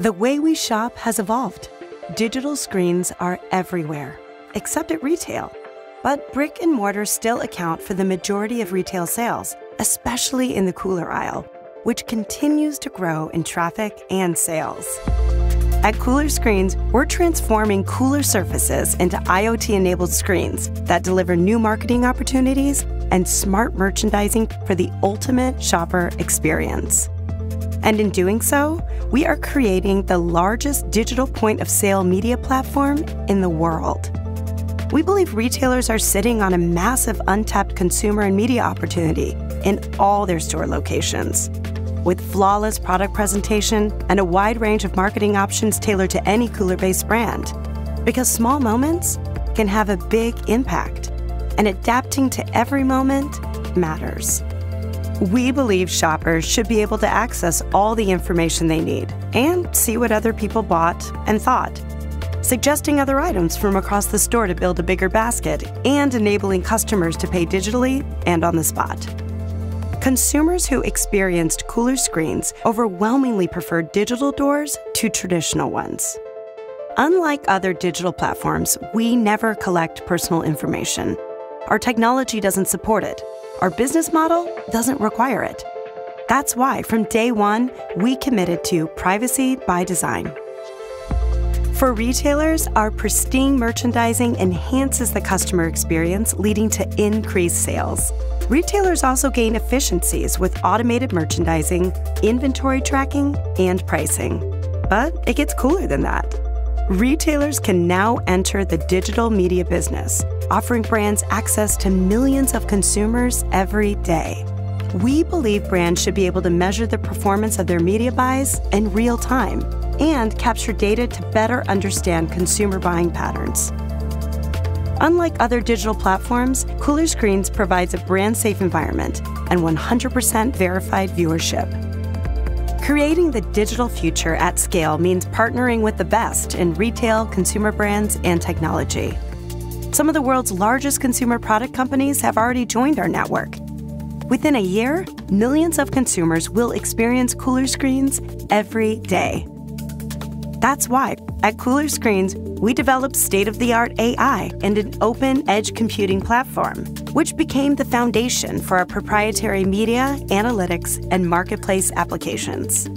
The way we shop has evolved. Digital screens are everywhere, except at retail. But brick and mortar still account for the majority of retail sales, especially in the cooler aisle, which continues to grow in traffic and sales. At Cooler Screens, we're transforming cooler surfaces into IoT enabled screens that deliver new marketing opportunities and smart merchandising for the ultimate shopper experience. And in doing so, we are creating the largest digital point of sale media platform in the world. We believe retailers are sitting on a massive untapped consumer and media opportunity in all their store locations. With flawless product presentation and a wide range of marketing options tailored to any cooler based brand. Because small moments can have a big impact, and adapting to every moment matters. We believe shoppers should be able to access all the information they need and see what other people bought and thought, suggesting other items from across the store to build a bigger basket and enabling customers to pay digitally and on the spot. Consumers who experienced cooler screens overwhelmingly preferred digital doors to traditional ones. Unlike other digital platforms, we never collect personal information. Our technology doesn't support it. Our business model doesn't require it. That's why, from day one, we committed to privacy by design. For retailers, our pristine merchandising enhances the customer experience, leading to increased sales. Retailers also gain efficiencies with automated merchandising, inventory tracking, and pricing. But it gets cooler than that. Retailers can now enter the digital media business, offering brands access to millions of consumers every day. We believe brands should be able to measure the performance of their media buys in real time and capture data to better understand consumer buying patterns. Unlike other digital platforms, Cooler Screens provides a brand safe environment and 100% verified viewership. Creating the digital future at scale means partnering with the best in retail, consumer brands, and technology. Some of the world's largest consumer product companies have already joined our network. Within a year, millions of consumers will experience Cooler Screens every day. That's why, at Cooler Screens, we developed state of the art AI and an open edge computing platform, which became the foundation for our proprietary media, analytics, and marketplace applications.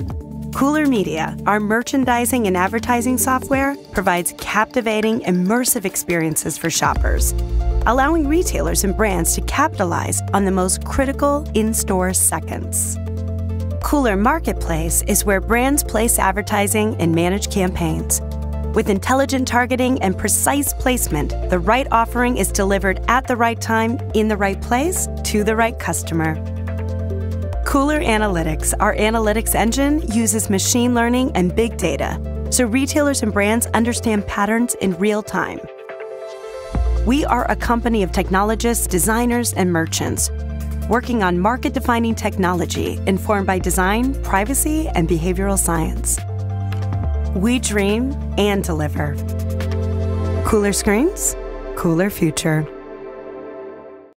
Cooler Media, our merchandising and advertising software, provides captivating, immersive experiences for shoppers, allowing retailers and brands to capitalize on the most critical in store seconds. Cooler Marketplace is where brands place advertising and manage campaigns. With intelligent targeting and precise placement, the right offering is delivered at the right time, in the right place, to the right customer. Cooler Analytics, our analytics engine, uses machine learning and big data so retailers and brands understand patterns in real time. We are a company of technologists, designers, and merchants working on market defining technology informed by design, privacy, and behavioral science. We dream and deliver. Cooler screens, cooler future.